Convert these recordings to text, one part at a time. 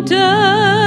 done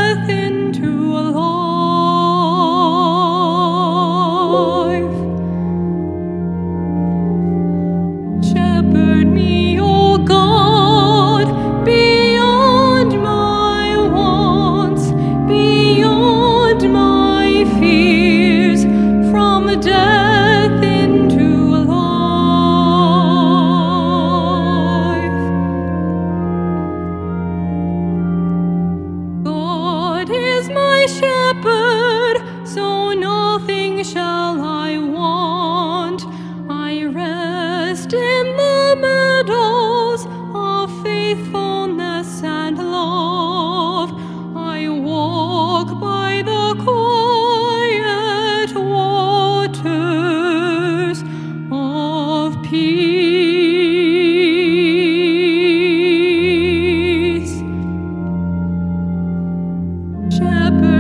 Shepherd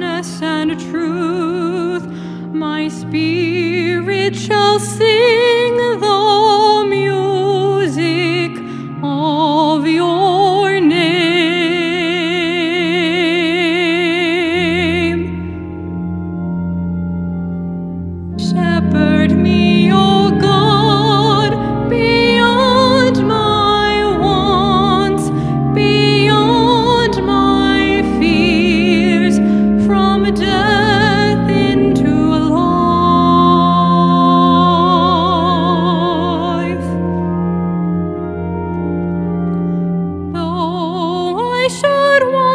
righteousness and truth. My spirit shall sing. one